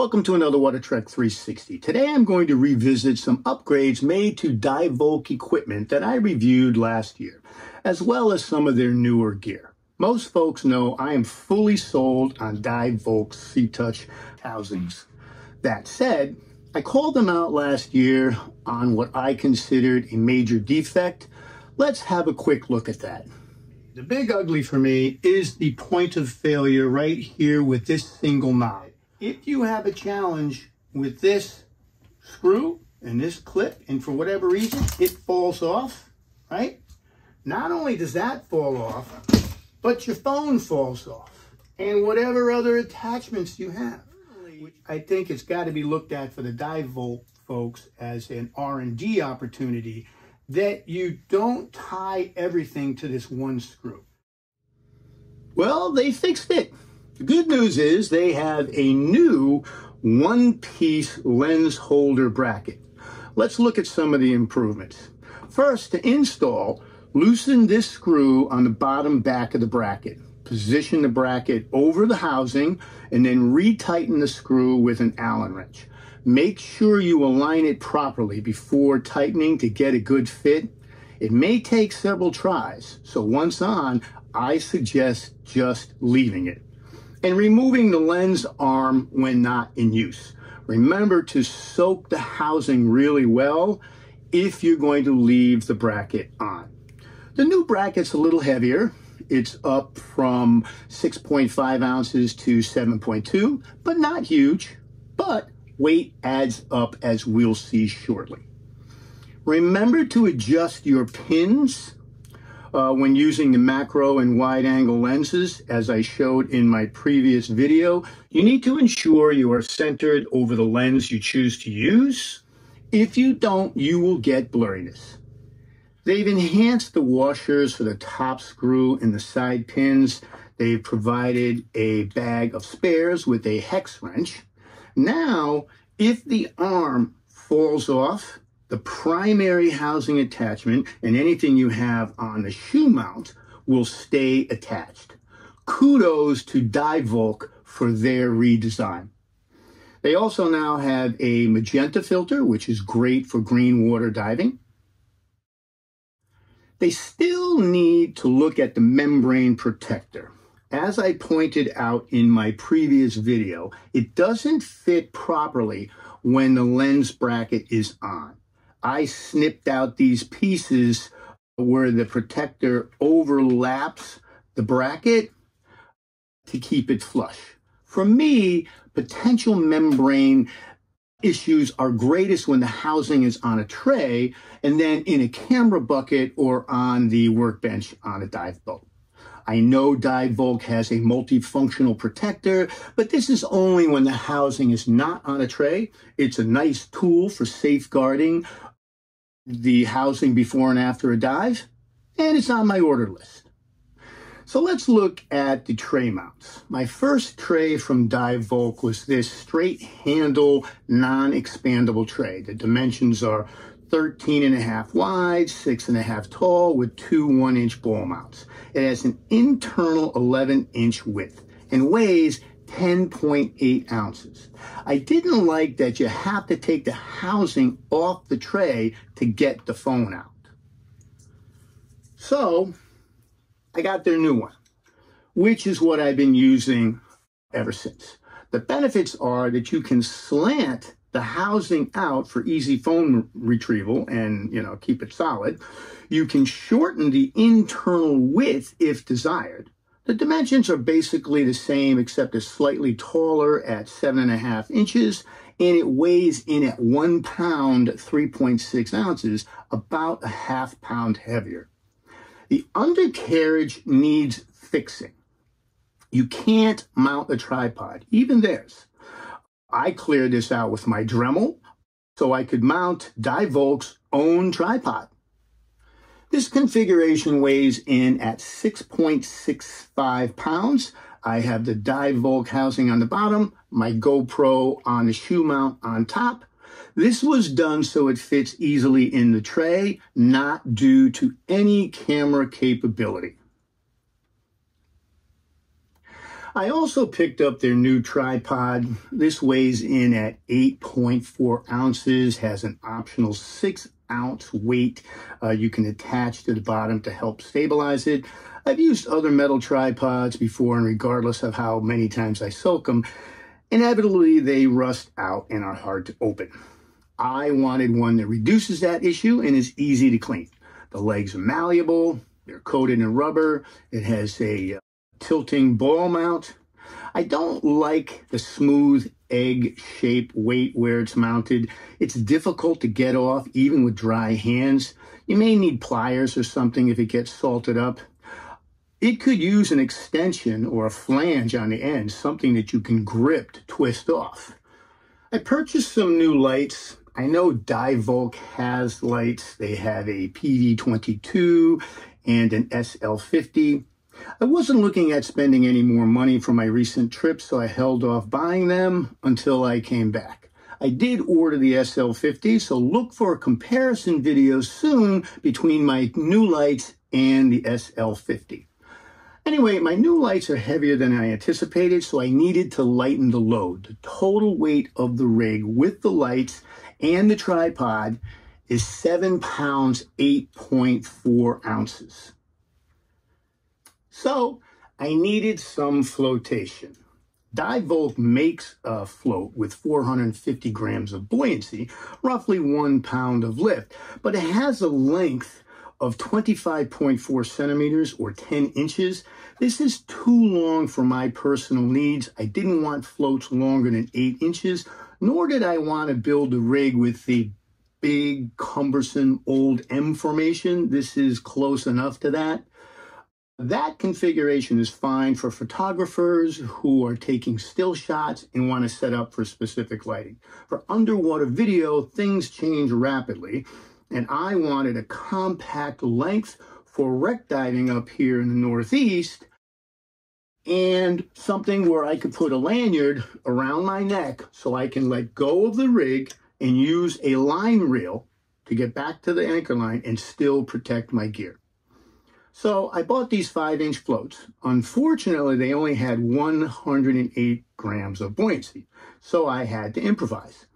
Welcome to another Water Trek 360. Today I'm going to revisit some upgrades made to Divevolk equipment that I reviewed last year, as well as some of their newer gear. Most folks know I am fully sold on Divevolk Seatouch housings. That said, I called them out last year on what I considered a major defect. Let's have a quick look at that. The big ugly for me is the point of failure right here with this single knob. If you have a challenge with this screw and this clip, and for whatever reason, it falls off, right? Not only does that fall off, but your phone falls off and whatever other attachments you have. I think it's got to be looked at for the Divevolk folks as an R&D opportunity that you don't tie everything to this one screw. Well, they fixed it. The good news is they have a new one-piece lens holder bracket. Let's look at some of the improvements. First, to install, loosen this screw on the bottom back of the bracket. Position the bracket over the housing and then retighten the screw with an Allen wrench. Make sure you align it properly before tightening to get a good fit. It may take several tries, so once on, I suggest just leaving it. And removing the lens arm when not in use. Remember to soak the housing really well if you're going to leave the bracket on. The new bracket's a little heavier. It's up from 6.5 ounces to 7.2, but not huge. But weight adds up as we'll see shortly. Remember to adjust your pins uh, when using the macro and wide angle lenses, as I showed in my previous video. You need to ensure you are centered over the lens you choose to use. If you don't, you will get blurriness. They've enhanced the washers for the top screw and the side pins. They've provided a bag of spares with a hex wrench. Now, if the arm falls off, the primary housing attachment and anything you have on the shoe mount will stay attached. Kudos to Divevolk for their redesign. They also now have a magenta filter, which is great for green water diving. They still need to look at the membrane protector. As I pointed out in my previous video, it doesn't fit properly when the lens bracket is on. I snipped out these pieces where the protector overlaps the bracket to keep it flush. For me, potential membrane issues are greatest when the housing is on a tray and then in a camera bucket or on the workbench on a dive boat. I know Divevolk has a multifunctional protector, but this is only when the housing is not on a tray. It's a nice tool for safeguarding the housing before and after a dive, and it's on my order list. So let's look at the tray mounts. My first tray from Divevolk was this straight handle, non-expandable tray. The dimensions are 13 and a half wide, six and a half tall with two one inch ball mounts. It has an internal 11 inch width and weighs 10.8 ounces. I didn't like that you have to take the housing off the tray to get the phone out. So I got their new one, which is what I've been using ever since. The benefits are that you can slant the housing out for easy phone retrieval and, you know, keep it solid. You can shorten the internal width if desired. The dimensions are basically the same except it's slightly taller at seven and a half inches and it weighs in at one pound, 3.6 ounces, about a half pound heavier. The undercarriage needs fixing. You can't mount a tripod, even theirs. I cleared this out with my Dremel so I could mount Divevolk's own tripod. This configuration weighs in at 6.65 pounds. I have the Divevolk housing on the bottom, my GoPro on the shoe mount on top. This was done so it fits easily in the tray, not due to any camera capability. I also picked up their new tripod. This weighs in at 8.4 ounces, has an optional 6 ounce weight uh, you can attach to the bottom to help stabilize it. I've used other metal tripods before, and regardless of how many times I soak them, inevitably they rust out and are hard to open. I wanted one that reduces that issue and is easy to clean. The legs are malleable, they're coated in rubber, it has a tilting ball mount. I don't like the smooth egg shape weight where it's mounted. It's difficult to get off even with dry hands. You may need pliers or something if it gets salted up. It could use an extension or a flange on the end, something that you can grip to twist off. I purchased some new lights. I know Divevolk has lights. They have a PV22 and an SL50. I wasn't looking at spending any more money for my recent trip, so I held off buying them until I came back. I did order the SL50, so look for a comparison video soon between my new lights and the SL50. Anyway, my new lights are heavier than I anticipated, so I needed to lighten the load. The total weight of the rig with the lights and the tripod is 7 pounds 8.4 ounces. So I needed some flotation. Divevolk makes a float with 450 grams of buoyancy, roughly one pound of lift, but it has a length of 25.4 centimeters or 10 inches. This is too long for my personal needs. I didn't want floats longer than 8 inches, nor did I want to build a rig with the big, cumbersome old M formation. This is close enough to that. That configuration is fine for photographers who are taking still shots and want to set up for specific lighting. For underwater video, things change rapidly, and I wanted a compact length for wreck diving up here in the Northeast and something where I could put a lanyard around my neck so I can let go of the rig and use a line reel to get back to the anchor line and still protect my gear. So I bought these five inch floats. Unfortunately, they only had 108 grams of buoyancy, so I had to improvise.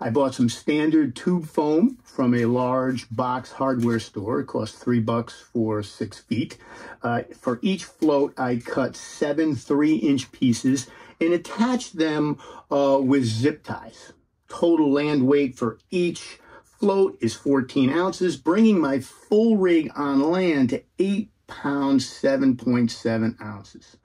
I bought some standard tube foam from a large box hardware store. It cost three bucks for six feet. Uh, for each float, I cut seven three inch pieces and attached them uh, with zip ties. Total land weight for each float is 14 ounces, bringing my full rig on land to 8 pounds 7.7 ounces.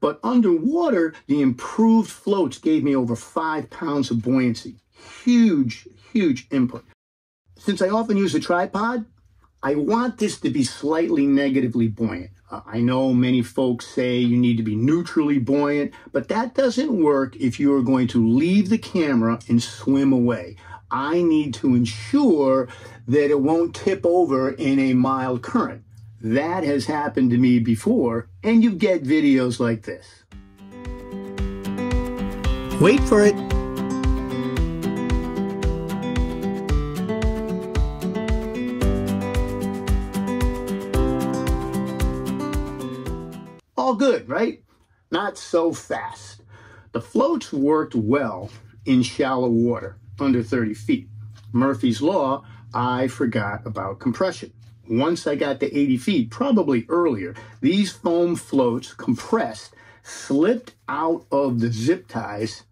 But underwater, the improved floats gave me over 5 pounds of buoyancy. Huge, huge input. Since I often use a tripod, I want this to be slightly negatively buoyant. Uh, I know many folks say you need to be neutrally buoyant, but that doesn't work if you are going to leave the camera and swim away. I need to ensure that it won't tip over in a mild current. That has happened to me before, and you get videos like this. Wait for it. All good, right? Not so fast. The floats worked well in shallow water under 30 feet. Murphy's Law, I forgot about compression. Once I got to 80 feet, probably earlier, these foam floats compressed, slipped out of the zip ties.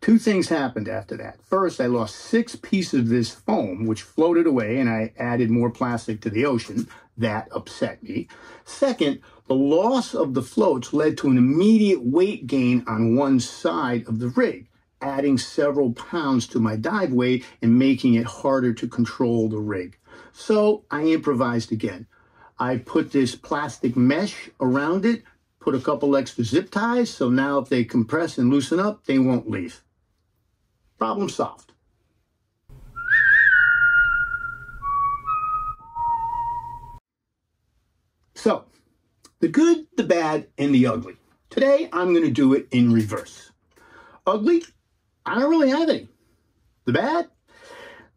Two things happened after that. First, I lost six pieces of this foam, which floated away, and I added more plastic to the ocean. That upset me. Second, the loss of the floats led to an immediate weight gain on one side of the rig adding several pounds to my dive weight and making it harder to control the rig. So I improvised again. I put this plastic mesh around it, put a couple extra zip ties, so now if they compress and loosen up, they won't leave. Problem solved. So, the good, the bad, and the ugly. Today, I'm going to do it in reverse. Ugly, I don't really have any. The bad?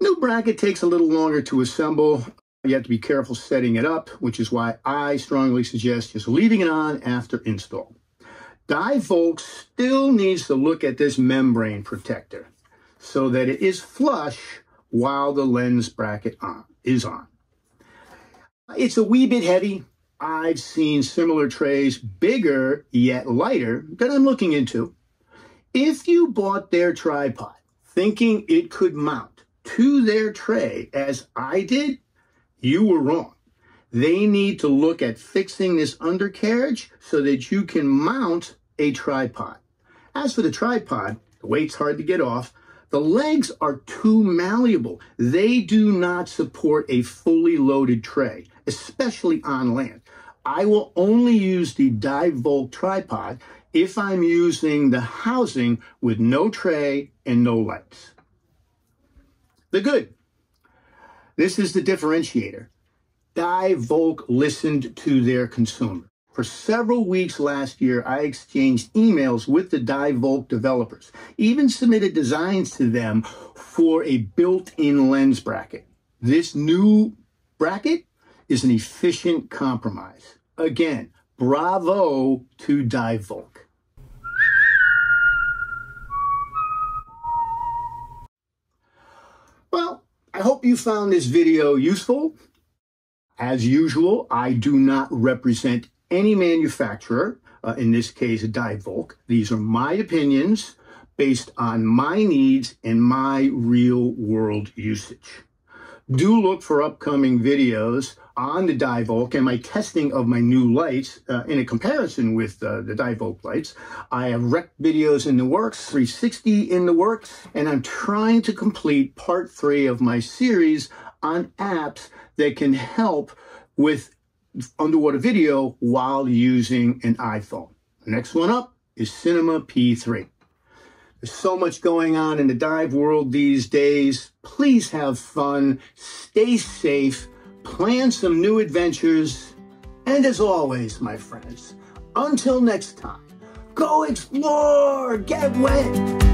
New bracket takes a little longer to assemble. You have to be careful setting it up, which is why I strongly suggest just leaving it on after install. Divevolk still needs to look at this membrane protector so that it is flush while the lens bracket on, is on. It's a wee bit heavy. I've seen similar trays, bigger yet lighter, that I'm looking into. If you bought their tripod thinking it could mount to their tray as I did, you were wrong. They need to look at fixing this undercarriage so that you can mount a tripod. As for the tripod, the weight's hard to get off. The legs are too malleable. They do not support a fully loaded tray, especially on land. I will only use the Divevolk tripod if I'm using the housing with no tray and no lights. The good. This is the differentiator. Divevolk listened to their consumer. For several weeks last year, I exchanged emails with the Divevolk developers, even submitted designs to them for a built-in lens bracket. This new bracket is an efficient compromise. Again, bravo to Divevolk. Well, I hope you found this video useful. As usual, I do not represent any manufacturer, uh, in this case, Divevolk. These are my opinions based on my needs and my real world usage. Do look for upcoming videos on the Divevolk and my testing of my new lights uh, in a comparison with uh, the Divevolk lights. I have wreck videos in the works, 360 in the works, and I'm trying to complete part three of my series on apps that can help with underwater video while using an iPhone. The next one up is Cinema P3. There's so much going on in the dive world these days. Please have fun, stay safe, plan some new adventures, and as always, my friends, until next time, go explore, get wet.